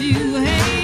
you hate.